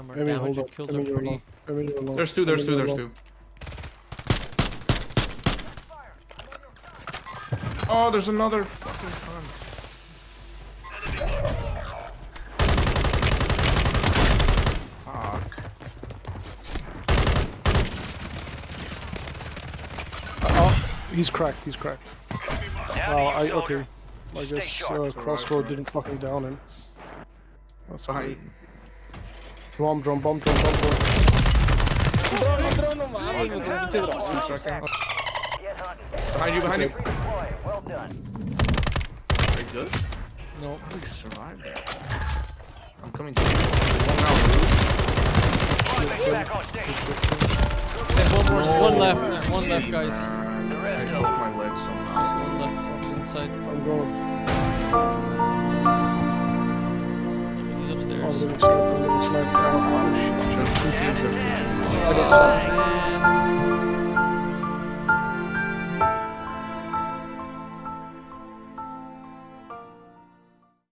Now more I damage on. and kills I are pretty. alone. I mean, you're alone. There's two, there's two, there's alone. two. Oh, there's another fucking cunt. Fuck. Oh, he's cracked. He's cracked. Down Well, I okay. I guess uh, alright, crossroad didn't fucking down him. That's great. Behind. Bomb drone, bomb drone, bomb drone. Two seconds. Get hunting. Behind you, behind you. Well done. Are you good? No. How did you survive that? I'm coming to you. One out, Squad back on station. There's one more. There's one left. There's one left, guys. I broke my leg somehow. Just one left. He's inside. I'm going. He's Oh, I'm upstairs. getting sniped. I'm getting sniped. Oh, shit.